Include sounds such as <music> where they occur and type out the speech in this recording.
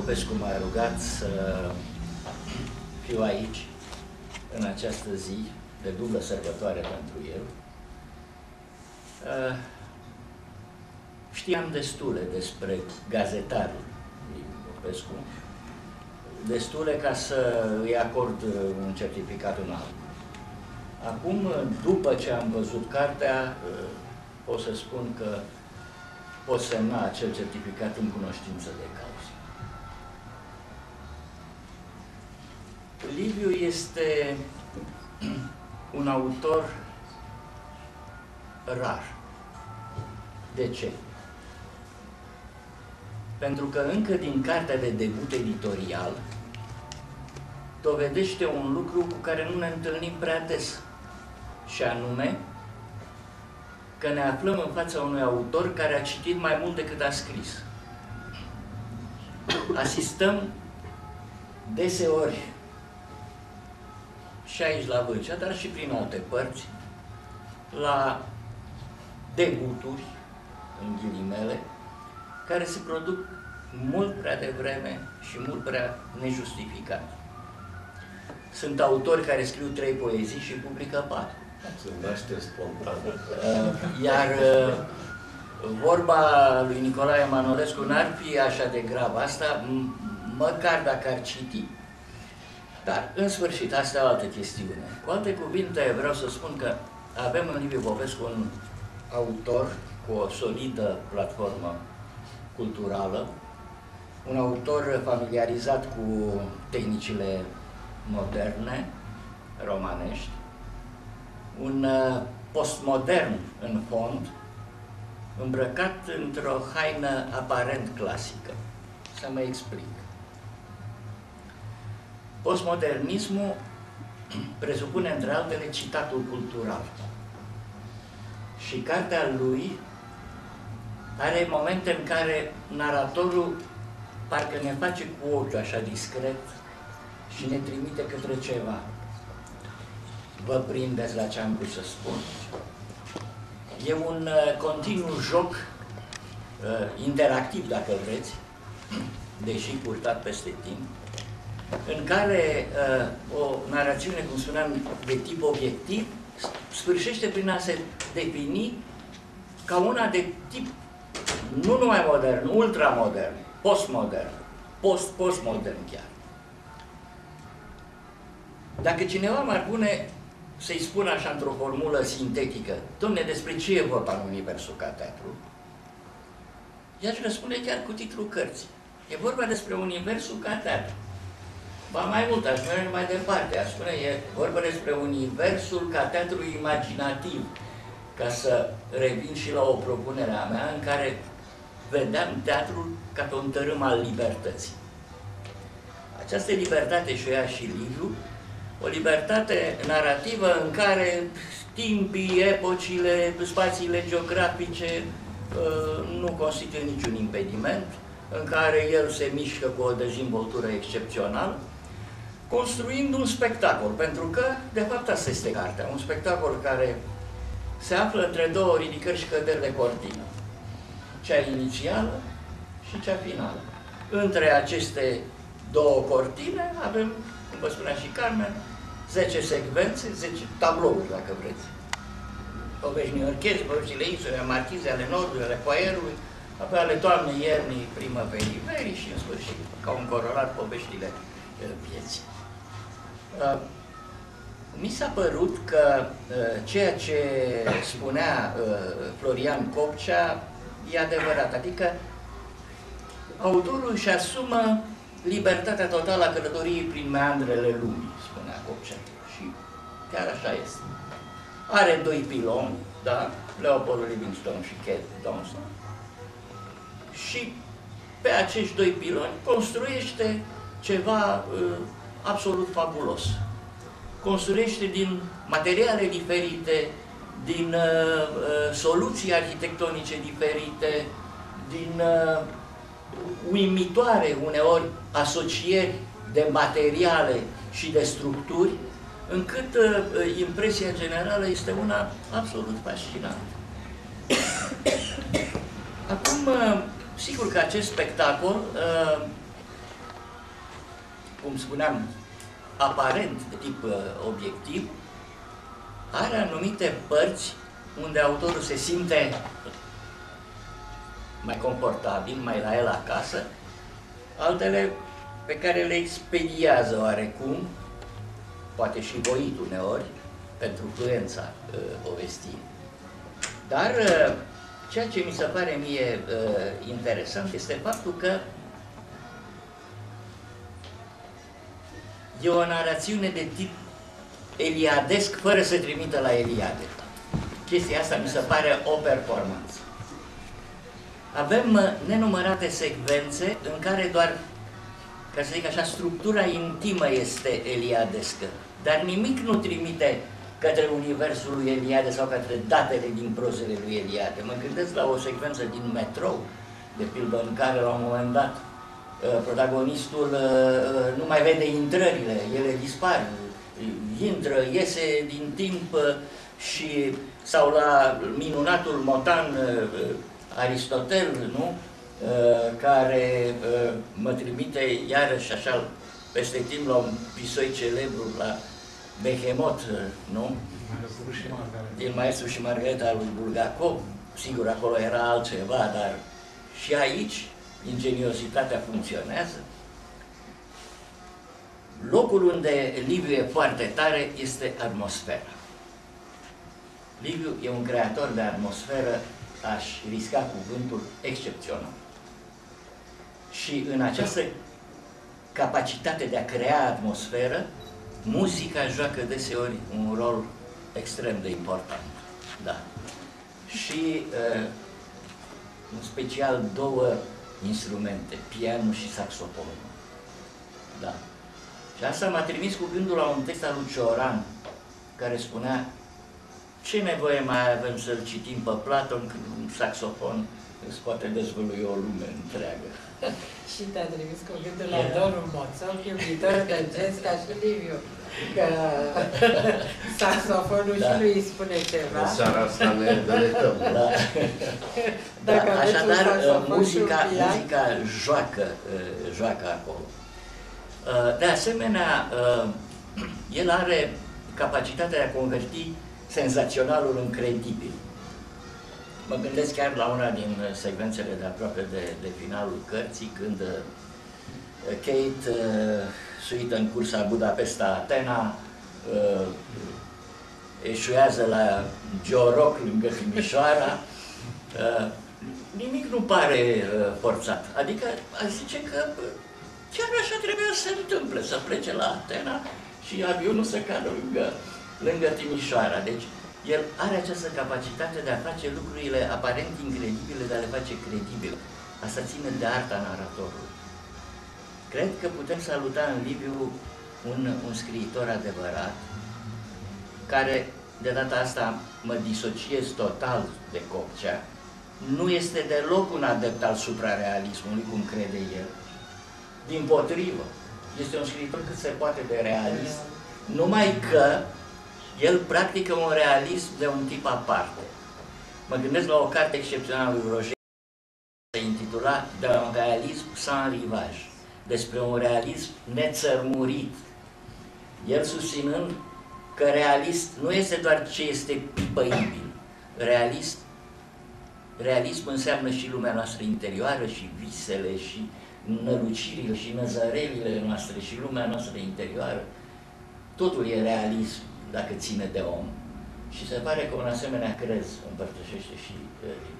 Popescu m-a rugat să fiu aici în această zi de dublă sărbătoare pentru el. Uh, știam destule despre gazetarul Liviu Popescu, destule ca să îi acord un certificat înalt. Acum, după ce am văzut cartea, uh, pot să spun că pot semna acel certificat în cunoștință de cauză. Liviu este un autor rar. De ce? Pentru că încă din cartea de debut editorial dovedește un lucru cu care nu ne întâlnim prea des, și anume că ne aflăm în fața unui autor care a citit mai mult decât a scris. Asistăm deseori și aici la Vâlcea, dar și prin alte părți, la debuturi, în ghilimele, care se produc mult prea devreme și mult prea nejustificat. Sunt autori care scriu trei poezii și publică patru. Se naște spontan. Uh, iar uh, vorba lui Nicolae Manolescu n-ar fi așa de grav asta, măcar dacă ar citi. Dar, în sfârșit, asta e o altă chestiune. Cu alte cuvinte, vreau să spun că avem în Liviu Popescu un autor cu o solidă platformă culturală, un autor familiarizat cu tehnicile moderne, romanești, un uh, postmodern în fond, îmbrăcat într-o haină aparent clasică. Să mă explic. Postmodernismul <clears throat> presupune, între altele, citatul cultural. Și cartea lui are momente în care naratorul parcă ne face cu ochiul așa discret și ne trimite către ceva. Vă prindeți la ce am vrut să spun? E un uh, continuu joc uh, interactiv, dacă vreți, <clears throat> deși purtat peste timp, în care uh, o narațiune, cum spuneam, de tip obiectiv, sfârșește prin a se defini ca una de tip nu numai modern, ultramodern, postmodern, post-postmodern chiar. Dacă cineva m-ar pune să-i spun așa într-o formulă sintetică, domne, despre ce e vorba în Universul ca teatru? I-aș răspunde chiar cu titlul cărții. E vorba despre Universul ca teatru. Ba mai mult, aș merge mai departe, aș spune, e vorba despre Universul ca teatru imaginativ, ca să revin și la o propunere a mea în care vedeam teatrul ca pe un tărâm al libertății. Această libertate și-o ia și Liviu, o libertate narrativă în care timpii, epocile, spațiile geografice uh, nu constituie niciun impediment, în care el se mișcă cu o dezvoltură excepțională, construind un spectacol, pentru că, de fapt, asta este cartea, un spectacol care se află între două ridicări și căderi de cortină, cea inițială și cea finală. Între aceste două cortine avem, cum vă spunea și Carmen, 10 secvențe, 10 tablouri, dacă vreți. Povești new-yorkezi, poveștile insule, marchize ale nordului, ale poierului, apoi ale toamnei, iernii, primăverii, verii și, în sfârșit, ca un corolat, poveștile uh, vieții. Uh, mi s-a părut că uh, ceea ce spunea Florian Copcea e adevărat, adică autorul își asumă libertatea totală a călătoriei prin meandrele lumii Cocea. Și chiar așa este. Are doi piloni, da? Leopold Livingstone și Kate Johnson. Și pe acești doi piloni construiește ceva uh, absolut fabulos. Construiește din materiale diferite, din uh, uh, soluții arhitectonice diferite, din uh, uimitoare uneori asocieri de materiale și de structuri, încât uh, impresia generală este una absolut fascinantă. Acum, uh, sigur că acest spectacol uh, spuneam, aparent de tip uh, obiectiv, are anumite părți unde autorul se simte mai confortabil, mai la el acasă, altele pe care le expediază oarecum, poate și voit uneori, pentru fluența uh, povestirii. Dar uh, ceea ce mi se pare mie uh, interesant este faptul că e o narațiune de tip eliadesc fără să trimită la Eliade. Chestia asta mi se pare o performanță. Avem uh, nenumărate secvențe în care doar, ca să zic așa, structura intimă este eliadescă, dar nimic nu trimite către universul lui Eliade sau către datele din prozele lui Eliade. Mă gândesc la o secvență din metrou, de pildă, în care la un moment dat uh, protagonistul uh, nu mai vede intrările, ele dispar, intră, iese din timp și sau la minunatul motan Aristotel, nu? Uh, care uh, mă trimite iarăși așa peste timp la un pisoi celebru, la Behemot, uh, nu? Din Maestru și Margareta lui Bulgakov. Sigur, acolo era altceva, dar și aici ingeniozitatea funcționează. Locul unde Liviu e foarte tare este atmosfera. Liviu e un creator de atmosferă aș risca cuvântul excepțional. Și în această capacitate de a crea atmosferă, muzica joacă deseori un rol extrem de important. Da. Și uh, în special două instrumente, pianul și saxofonul. Da. Și asta m-a trimis cu gândul la un text al lui Cioran, care spunea ce nevoie mai avem să-l citim pe Platon când un saxofon îți poate dezvălui o lume întreagă? <laughs> și te-a trimis cu gândul la Doru Moțov, iubitor de jazz ca și Liviu. Că <laughs> saxofonul da. și lui îi spune ceva. În seara asta ne deletăm. <laughs> Da. Dacă da, așadar, muzica, muzica joacă, joacă acolo. De asemenea, <clears throat> el are capacitatea de a converti senzaționalul în credibil. Mă gândesc chiar la una din secvențele de aproape de, de finalul cărții, când uh, Kate uh, suită în cursa Budapesta-Atena, uh, eșuează la Gioroc lângă Timișoara, uh, nimic nu pare uh, forțat. Adică aș zice că uh, chiar așa trebuie să se întâmple, să plece la Atena și avionul să cadă lângă lângă Timișoara. Deci, el are această capacitate de a face lucrurile aparent incredibile, de a le face credibile. Asta ține de arta naratorului. Cred că putem saluta în Liviu un, un scriitor adevărat, care de data asta mă disociez total de Copcea, nu este deloc un adept al suprarealismului, cum crede el. Din potrivă, este un scriitor cât se poate de realist, numai că el practică un realism de un tip aparte. Mă gândesc la o carte excepțională lui Roger, se intitula De un realism sans rivaj, despre un realism nețărmurit. El susținând că realist nu este doar ce este pipăibil. Realist, realism înseamnă și lumea noastră interioară, și visele, și nălucirile, și năzărelile noastre, și lumea noastră interioară. Totul e realism dacă ține de om. Și se pare că un asemenea crez împărtășește și uh, Popescu.